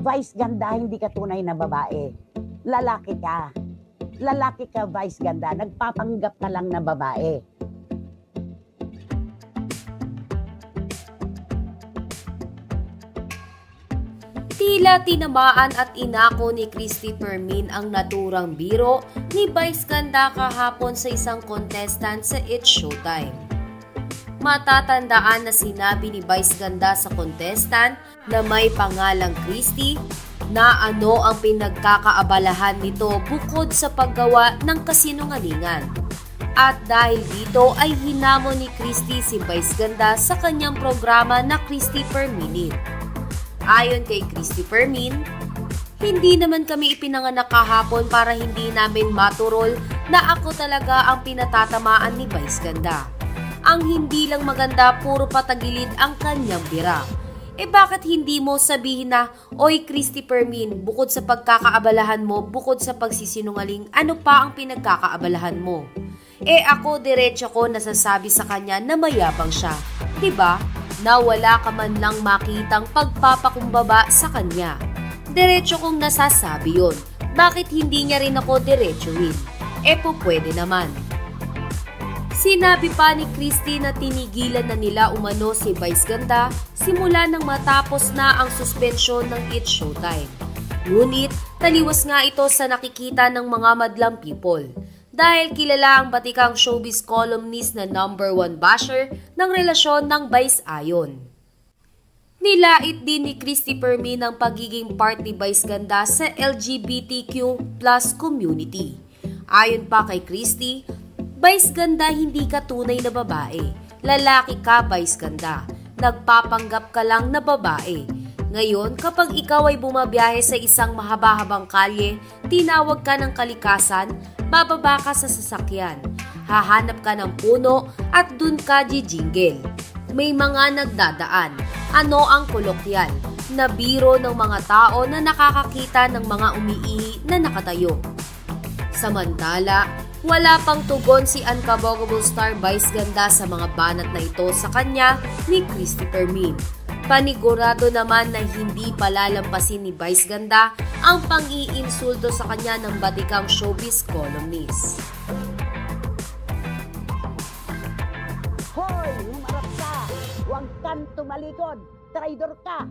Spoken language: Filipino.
Vice ganda, hindi ka tunay na babae. Lalaki ka. Lalaki ka, Vice ganda. Nagpapanggap ka lang na babae. Tila tinamaan at inako ni Christy Permin ang naturang biro ni Vice Ganda kahapon sa isang contestant sa It's Showtime. Matatandaan na sinabi ni Vice Ganda sa contestant na may pangalang Christy na ano ang pinagkakaabalahan nito bukod sa paggawa ng kasinungalingan. At dahil dito ay hinamon ni Christy si Vice Ganda sa kanyang programa na Christy Per Minute. Ayon kay Christy Permin, hindi naman kami ipinanganak kahapon para hindi namin maturol na ako talaga ang pinatatamaan ni Vice Ganda. Ang hindi lang maganda, puro patagilid ang kanyang bira. Eh bakit hindi mo sabihin na, Oy Christy Permin, bukod sa pagkakaabalahan mo, bukod sa pagsisinungaling, ano pa ang pinagkakaabalahan mo? Eh ako diretso ko nasasabi sa kanya na mayabang siya. ba? na wala ka man lang makitang pagpapakumbaba sa kanya. Diretso kong nasasabi yon. Bakit hindi niya rin ako diretsuhin? E po pwede naman. Sinabi pa ni Christy na tinigilan na nila umano si Vice Ganda simula nang matapos na ang suspensyon ng It's Showtime. Ngunit taliwas nga ito sa nakikita ng mga madlang people dahil kilala ang batikang showbiz columnist na number one basher ng relasyon ng Vice Ayon. Nilait din ni Christy Permin ang pagiging part ni Vice Ganda sa LGBTQ plus community. Ayon pa kay Christy, Vice Ganda hindi ka tunay na babae. Lalaki ka, Vice Ganda. Nagpapanggap ka lang na babae. Ngayon, kapag ikaw ay bumabiyahe sa isang mahaba-habang kalye, tinawag ka ng kalikasan, bababa ka sa sasakyan. Hahanap ka ng puno at dun ka jijingle. May mga nagdadaan. Ano ang kolokyal? Na biro ng mga tao na nakakakita ng mga umiihi na nakatayo. Samantala, wala pang tugon si Unkabogable Star Vice Ganda sa mga banat na ito sa kanya ni Christopher Min. Panigurado naman na hindi palalampasin ni Vice Ganda ang pang-iinsulto sa kanya ng batikang showbiz columnist. Hoy, humarap ka! Huwag kang tumalikod! Traidor ka!